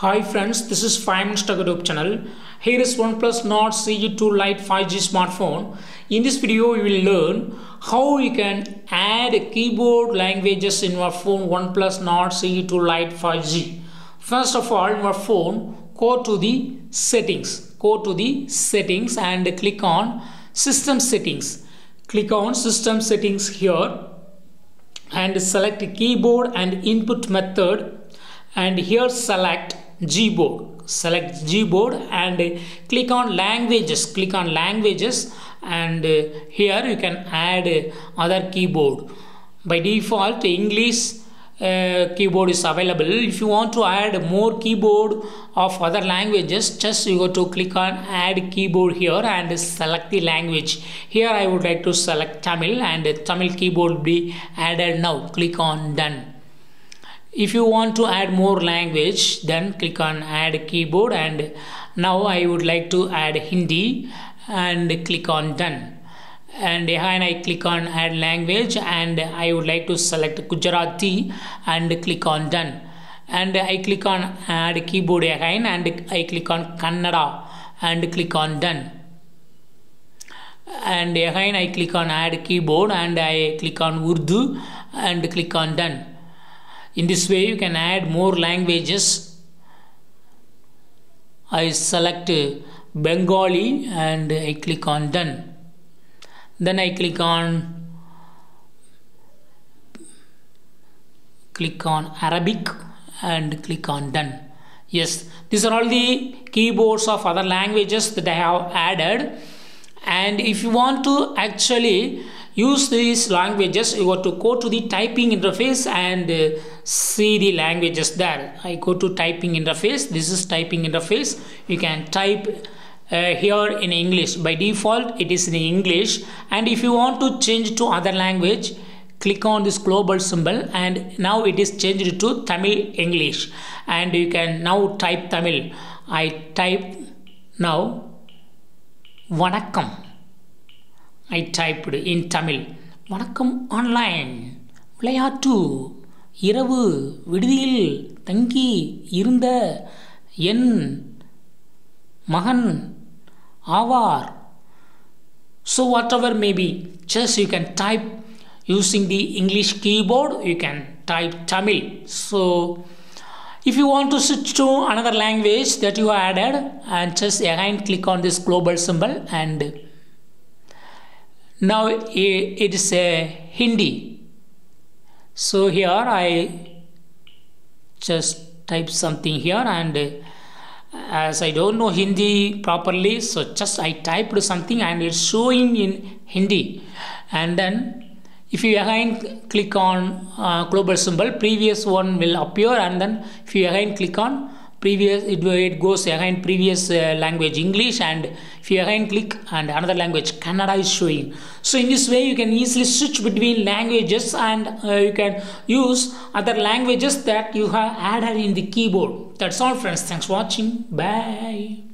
Hi friends, this is 5 Minutes Tech channel. Here is OnePlus Nord CE2 Lite 5G smartphone. In this video, we will learn how you can add keyboard languages in your phone OnePlus Nord CE2 Lite 5G. First of all, in your phone, go to the settings. Go to the settings and click on system settings. Click on system settings here and select keyboard and input method and here select gboard. Select gboard and click on languages. Click on languages and here you can add other keyboard. By default english uh, keyboard is available. If you want to add more keyboard of other languages just you go to click on add keyboard here and select the language. Here i would like to select tamil and tamil keyboard be added now. Click on done if you want to add more language then click on add keyboard and now i would like to add hindi and click on done and again I click on add language and I would like to select Gujarati and click on done and I click on add keyboard again and I click on Kannada and click on done and again I click on add keyboard and I click on Urdu and click on done in this way you can add more languages. I select Bengali and I click on done. Then I click on click on Arabic and click on done. Yes these are all the keyboards of other languages that I have added. And if you want to actually use these languages you got to go to the typing interface and uh, see the languages there I go to typing interface this is typing interface you can type uh, here in English by default it is in English and if you want to change to other language click on this global symbol and now it is changed to Tamil English and you can now type Tamil I type now வணக்கம் ஐ typed இன் தமிழ் வணக்கம் online விளையாட்டு இரவு விடுதியில் தங்கி இருந்த என் மகன் ஆவார் so whatever may be just you can type using the english keyboard you can type tamil so if you want to switch to another language that you added and just again click on this global symbol and now it is a hindi so here i just type something here and as I don't know Hindi properly, so just I typed something and it's showing in Hindi. And then if you again click on uh, global symbol, previous one will appear, and then if you again click on previous, it, it goes again previous uh, language English, and if you again click and another language Kannada is showing. So in this way, you can easily switch between languages and uh, you can use other languages that you have added in the keyboard. That's all, friends. Thanks for watching. Bye.